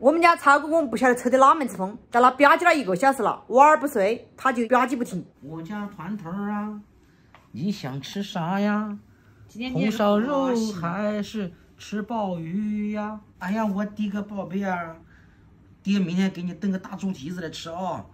我们家超哥，我们不晓得抽的哪门子风，在那吧唧了一个小时了，娃儿不睡，他就吧唧不停。我家团团啊，你想吃啥呀？今天红烧肉还是吃鲍鱼呀？哎呀，我的个宝贝啊！爹明天给你炖个大猪蹄子来吃啊！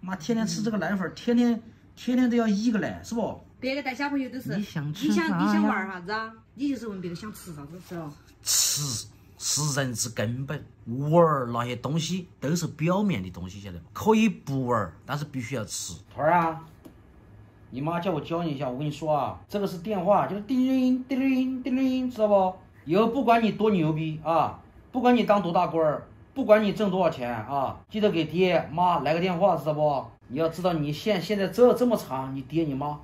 妈，天天吃这个奶粉，天天天天都要一个奶，是不？别个带小朋友都是，你想吃你想你想玩啥子啊？你就是问别个想吃啥子，是吧？吃是人之根本，玩儿那些东西都是表面的东西，晓得吗？可以不玩儿，但是必须要吃。团儿啊，你妈叫我教你一下，我跟你说啊，这个是电话，就是叮铃叮铃叮铃，知道不？以后不管你多牛逼啊，不管你当多大官儿，不管你挣多少钱啊，记得给爹妈来个电话，知道不？你要知道，你现现在这这么长，你爹你妈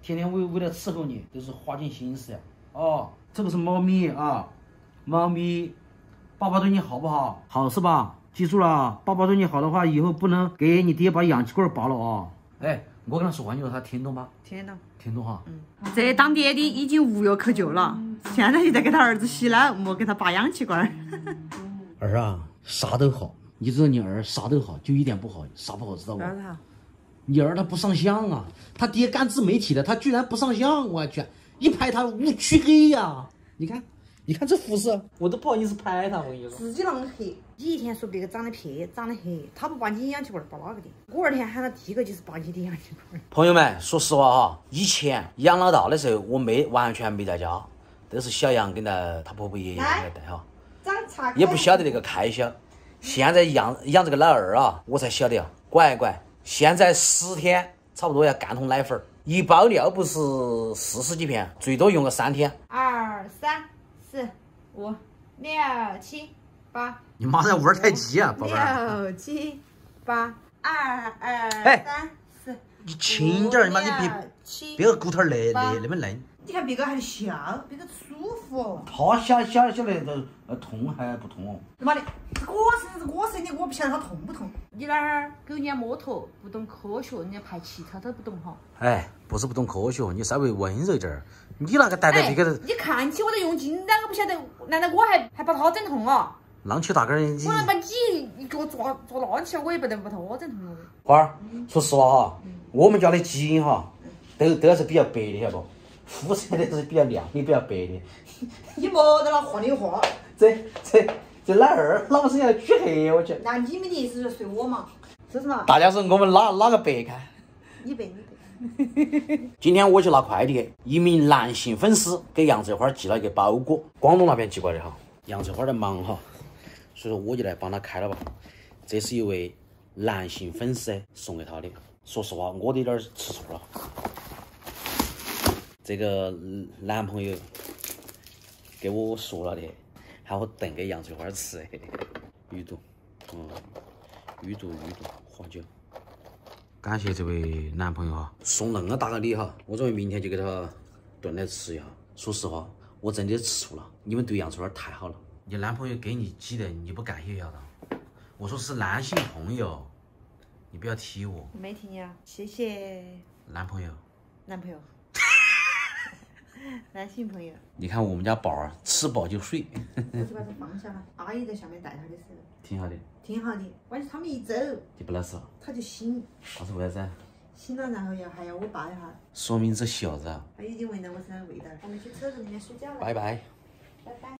天天为为了伺候你，都是花尽心思呀。哦，这个是猫咪啊，猫咪，爸爸对你好不好？好是吧？记住了，爸爸对你好的话，以后不能给你爹把氧气罐拔了啊。哎，我跟他说话，你说他听懂吗？听得懂。听懂哈。这当爹的已经无药可救了，现在就在给他儿子洗脑，莫给他拔氧气罐儿。儿啊，啥都好，你知道你儿啥都好，就一点不好，啥不好知道不？好？你儿他不上相啊，他爹干自媒体的，他居然不上相，我去，一拍他乌黢黑呀、你看，你看这肤色，我都不好意思拍他，我跟你说。自己那么黑，你一天说别个长得撇，长得黑，他不把你氧气罐儿，拔哪个的？我二天喊他第一个就是把你的氧气罐儿。朋友们，说实话哈，以前养老大的时候，我妹完全没在家，都是小杨跟着他婆婆爷爷来带哈，也不晓得那个开销。现在养养这个老二啊，我才晓得啊，乖乖，现在十天差不多要干桶奶粉儿，一包尿不是四十几片，最多用个三天。二三四五六七八你妈在玩太极啊，宝贝儿！六七八二二哎三四，你轻点儿，你妈你别别个骨头儿那那那么嫩。你看别个还笑，别个舒服。他晓晓晓得这呃痛还不痛？他妈的，这我生是我生的，我不晓得他痛不痛。你那儿狗撵摸头，不懂科学，人家排气他都不懂哈。哎，不是不懂科学，你稍微温柔点儿。你那个带带这个你看起我都用劲，两个不晓得，难道我还还把他整痛啊？浪起大根儿，你我能把你你给我抓抓烂起来，我也不能把他整痛了。花儿，说实话哈，我们家的基因哈，都都是比较白的，晓得不？肤色都是比较亮的，比较白的。你莫在那话里话，这这这老二老是要举黑，我去。那你们的意思就是随我嘛？是不是嘛？大家说我们哪哪个白看？你白你白。今天我去拿快递，一名男性粉丝给杨翠花寄了一个包裹，广东那边寄过来的哈。杨翠花在忙哈，所以说我就来帮她开了吧。这是一位男性粉丝送给她的，说实话，我都有点儿吃醋了。这个男朋友给我说了的，喊我炖给杨翠花吃。鱼肚，嗯，鱼肚鱼肚花椒。感谢这位男朋友哈，送那么大个礼哈，我准备明天就给他炖来吃一下。说实话，我真的吃醋了，你们对杨翠花太好了。你男朋友给你寄的，你不感谢一下他？我说是男性朋友，你不要踢我。没踢你啊，谢谢男朋友，男朋友，男性朋友。你看我们家宝儿吃饱就睡，我就把它放下了。阿姨在下面带他的时候，挺好的，挺好的。关键他们一走，就不老实了。他就醒，他是为啥子啊？醒了然后要还要我抱一下。说明这小子啊，他已经闻到我身上的味道了。我们去车子里面睡觉了。拜拜。拜拜。